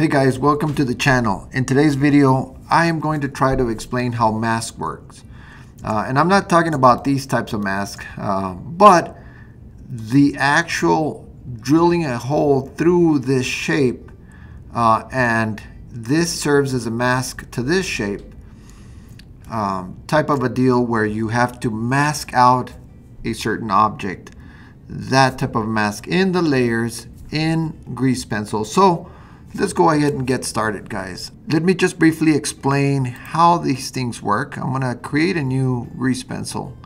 Hey guys, welcome to the channel. In today's video, I am going to try to explain how mask works. Uh, and I'm not talking about these types of masks, uh, but the actual drilling a hole through this shape uh, and this serves as a mask to this shape um, type of a deal where you have to mask out a certain object that type of mask in the layers in grease pencil so let's go ahead and get started guys. Let me just briefly explain how these things work. I'm gonna create a new grease pencil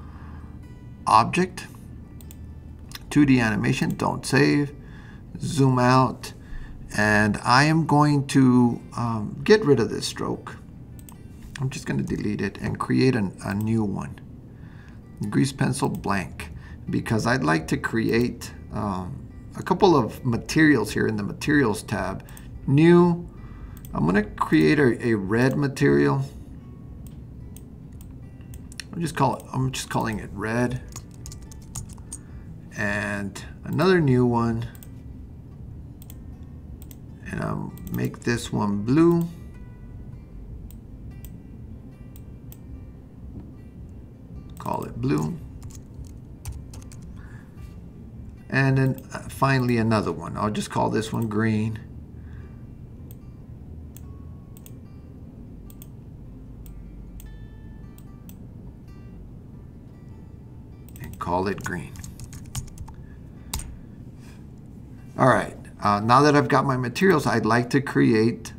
object 2d animation don't save zoom out and I am going to um, get rid of this stroke. I'm just going to delete it and create an, a new one. Grease pencil blank because I'd like to create um, a couple of materials here in the materials tab new. I'm going to create a, a red material. I'm just call it, I'm just calling it red. And another new one. And I'll make this one blue. Call it blue. And then uh, finally another one. I'll just call this one green call it green all right uh, now that I've got my materials I'd like to create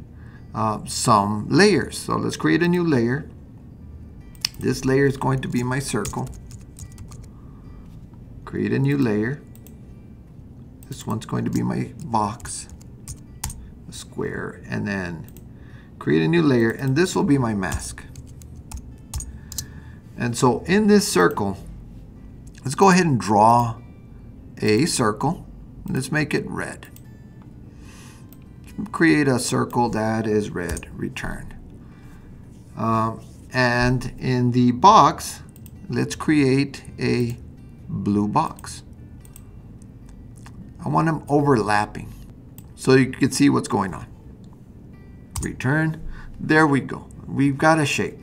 uh, some layers so let's create a new layer this layer is going to be my circle. Create a new layer. This one's going to be my box, a square, and then create a new layer, and this will be my mask. And so in this circle, let's go ahead and draw a circle. Let's make it red. Create a circle that is red, return. Um, and in the box, let's create a blue box. I want them overlapping so you can see what's going on. Return. There we go. We've got a shape.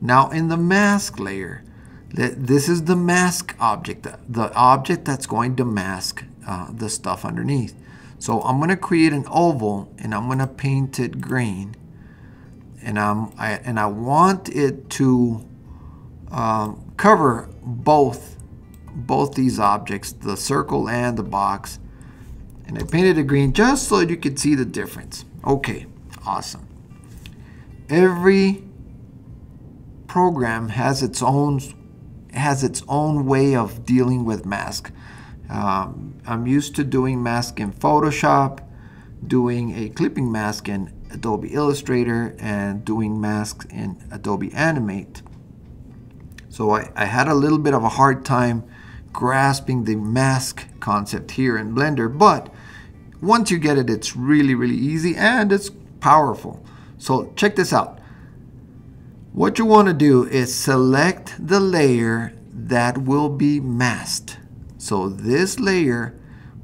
Now in the mask layer, this is the mask object, the object that's going to mask uh, the stuff underneath. So I'm going to create an oval and I'm going to paint it green and I'm I, and I want it to um, cover both both these objects, the circle and the box. And I painted it green just so you could see the difference. Okay, awesome. Every program has its own has its own way of dealing with mask. Um, I'm used to doing mask in Photoshop, doing a clipping mask in Adobe Illustrator and doing masks in Adobe Animate. So I, I had a little bit of a hard time grasping the mask concept here in Blender, but once you get it, it's really, really easy and it's powerful. So check this out. What you want to do is select the layer that will be masked. So this layer,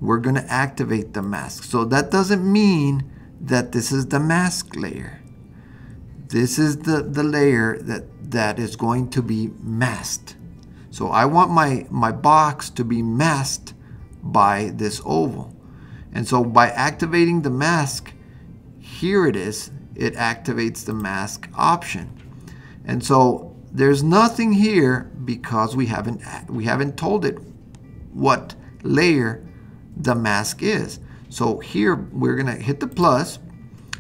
we're going to activate the mask. So that doesn't mean that this is the mask layer. This is the, the layer that, that is going to be masked. So I want my, my box to be masked by this oval. And so by activating the mask, here it is, it activates the mask option. And so there's nothing here because we haven't, we haven't told it what layer the mask is. So here we're going to hit the plus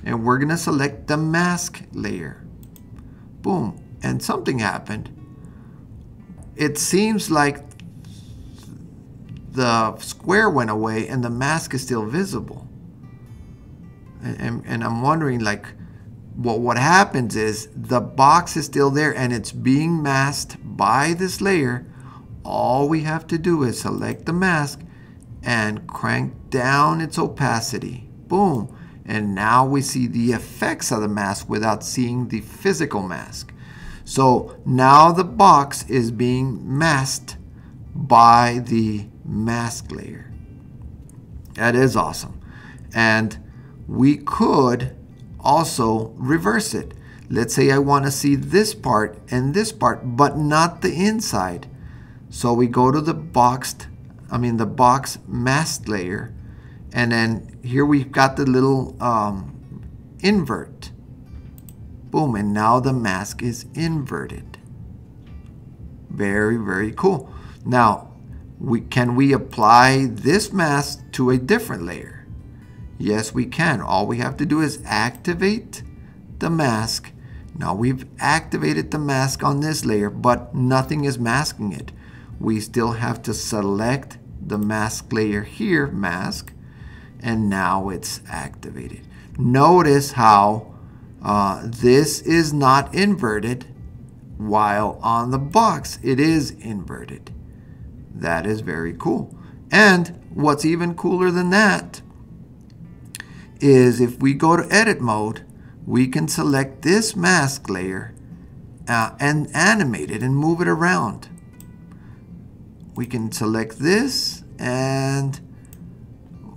and we're going to select the mask layer. Boom. And something happened. It seems like the square went away and the mask is still visible. And, and, and I'm wondering like, well, what happens is the box is still there and it's being masked by this layer. All we have to do is select the mask and crank down its opacity. Boom. And now we see the effects of the mask without seeing the physical mask. So now the box is being masked by the mask layer. That is awesome. And we could also reverse it. Let's say I want to see this part and this part, but not the inside. So we go to the boxed, I mean the box mask layer, and then here we've got the little um, invert. Boom, and now the mask is inverted. Very, very cool. Now, we, can we apply this mask to a different layer? Yes, we can. All we have to do is activate the mask. Now we've activated the mask on this layer, but nothing is masking it. We still have to select the mask layer here, mask, and now it's activated. Notice how uh, this is not inverted while on the box it is inverted. That is very cool. And what's even cooler than that is if we go to edit mode, we can select this mask layer uh, and animate it and move it around. We can select this and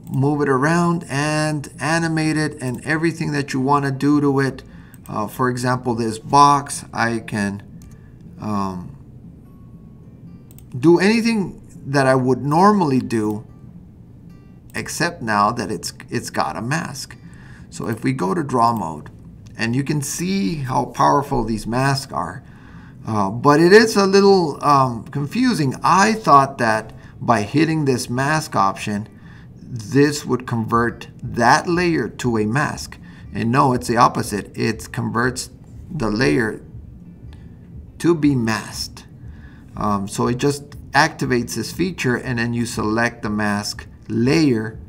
move it around and animate it and everything that you want to do to it. Uh, for example, this box, I can um, do anything that I would normally do except now that it's it's got a mask. So if we go to draw mode and you can see how powerful these masks are, uh, but it is a little um, confusing. I thought that by hitting this mask option, this would convert that layer to a mask. And no, it's the opposite. It converts the layer to be masked. Um, so it just activates this feature and then you select the mask layer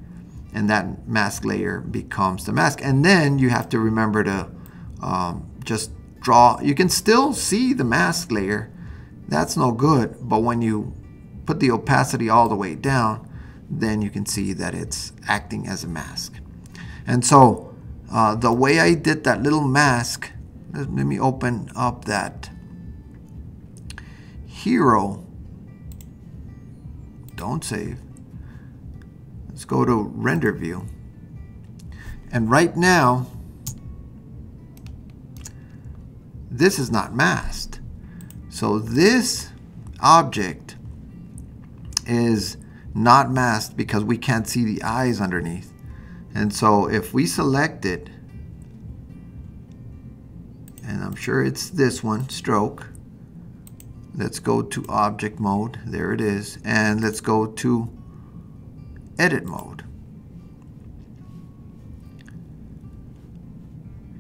and that mask layer becomes the mask. And then you have to remember to um, just draw. You can still see the mask layer. That's no good. But when you put the opacity all the way down, then you can see that it's acting as a mask. And so uh, the way I did that little mask, let me open up that hero. Don't save. Let's go to render view. And right now, this is not masked. So this object is not masked because we can't see the eyes underneath. And so if we select it, and I'm sure it's this one, stroke, Let's go to object mode. There it is. And let's go to edit mode.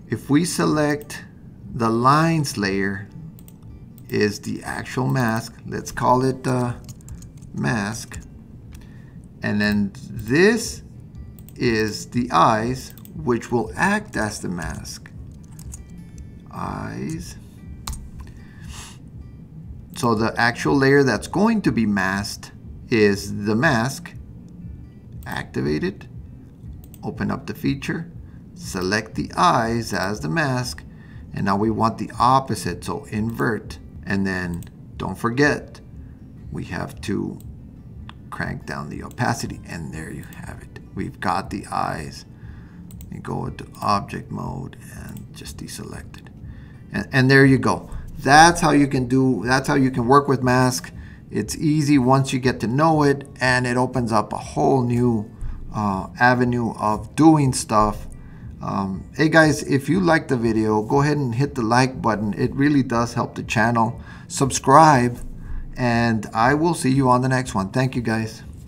If we select the lines layer is the actual mask. Let's call it the mask. And then this is the eyes, which will act as the mask. Eyes. So the actual layer that's going to be masked is the mask. Activate it, open up the feature, select the eyes as the mask, and now we want the opposite, so invert. And then don't forget, we have to crank down the opacity, and there you have it. We've got the eyes. You go into object mode and just deselect it. And, and there you go. That's how you can do, that's how you can work with Mask. It's easy once you get to know it and it opens up a whole new uh, avenue of doing stuff. Um, hey guys, if you like the video, go ahead and hit the like button. It really does help the channel. Subscribe and I will see you on the next one. Thank you guys.